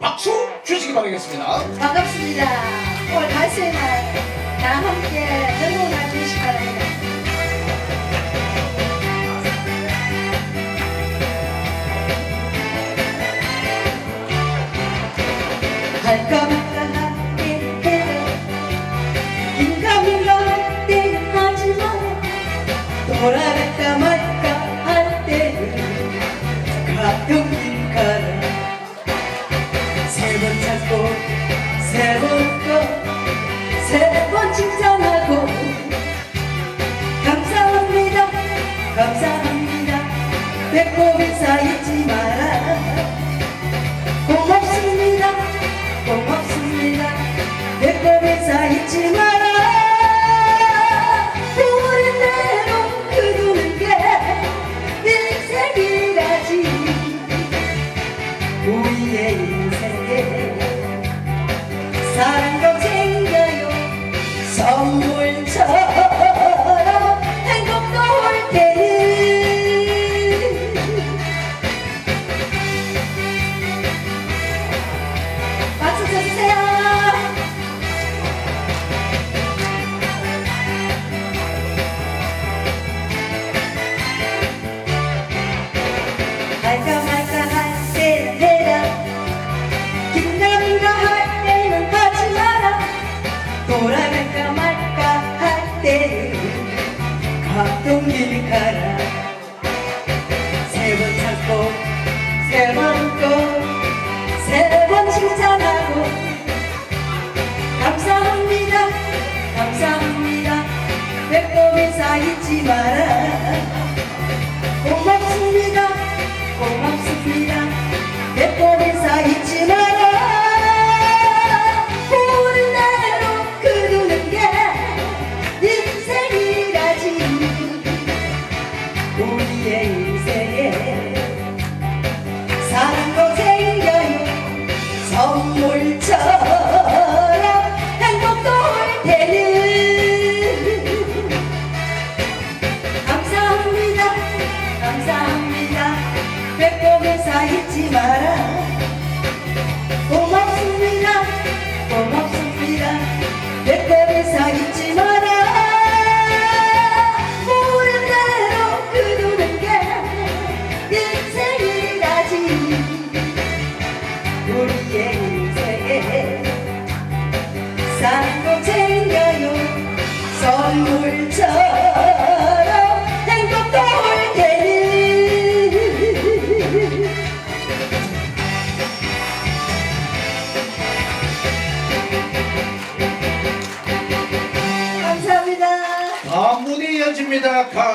박수 주시기 바라겠습니다. 반갑습니다. 오늘 갈세날 나 함께 전공할 주시기 바랍니다. 할까 새로 que 백복에 쌓이지 마라. 고맙습니다 고맙습니다. 백복에 쌓이지 마라. 모른대로 그두는 게 인생이라지. 우리의 인생에 사는 챙겨요. 선물처럼 이어집니다. 가수.